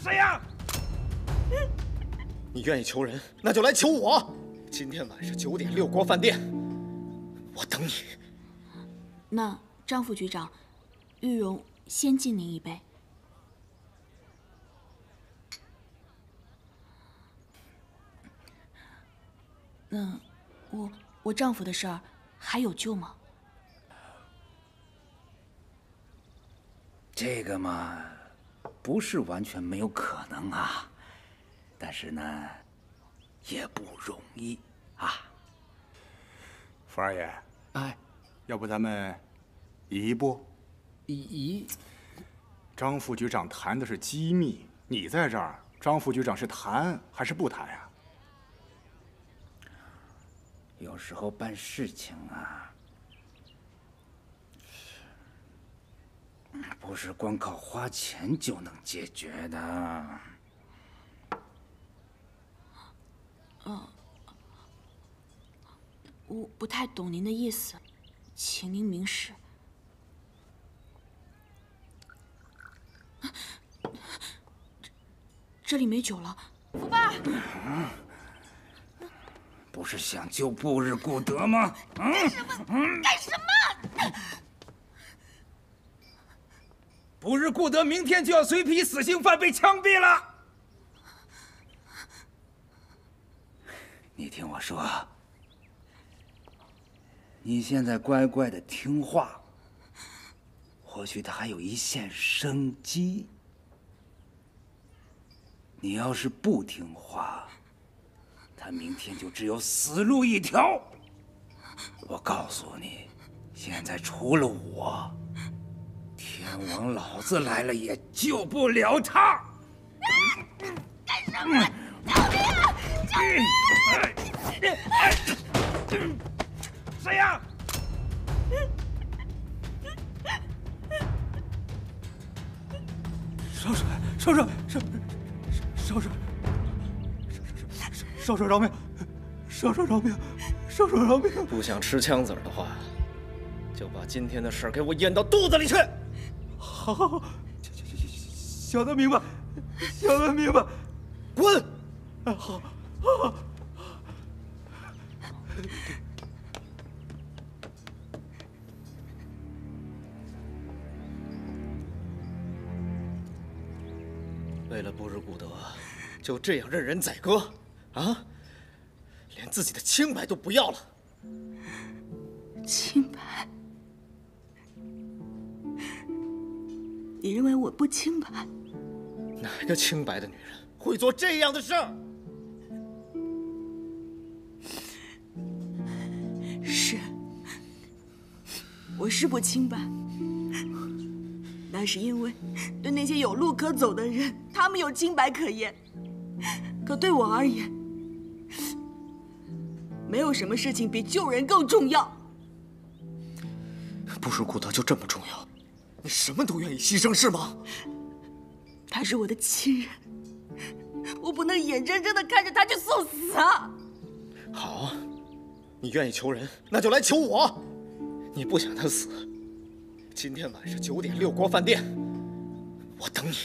谁呀？你愿意求人，那就来求我。今天晚上九点六国饭店，我等你。那张副局长，玉荣先敬您一杯。那我我丈夫的事儿还有救吗？这个嘛，不是完全没有可能啊，但是呢，也不容易啊。福二爷，哎，要不咱们移一步？移？张副局长谈的是机密，你在这儿，张副局长是谈还是不谈呀？有时候办事情啊，是光靠花钱就能解决的。嗯，我不太懂您的意思，请您明示。这这里没酒了，福爸。不是想救布日古德吗？干什么？干什么？不日顾德明天就要随批死刑犯被枪毙了。你听我说，你现在乖乖的听话，或许他还有一线生机。你要是不听话，他明天就只有死路一条。我告诉你，现在除了我，天王老子来了也救不了他。干什么？救命啊！救命！谁呀？少帅，少帅，少少帅，少帅饶命！少帅饶命！少帅饶命！不想吃枪子儿的话，就把今天的事给我咽到肚子里去。好，好，好，小的明白，小的明白，滚！哎，好，好。为了布日古德，就这样任人宰割，啊？连自己的清白都不要了？清白？你认为我不清白？哪个清白的女人会做这样的事儿？是，我是不清白。那是因为对那些有路可走的人，他们有清白可言。可对我而言，没有什么事情比救人更重要。不如顾德就这么重要？你什么都愿意牺牲是吗？他是我的亲人，我不能眼睁睁的看着他去送死啊！好，你愿意求人，那就来求我。你不想他死，今天晚上九点六国饭店，我等你。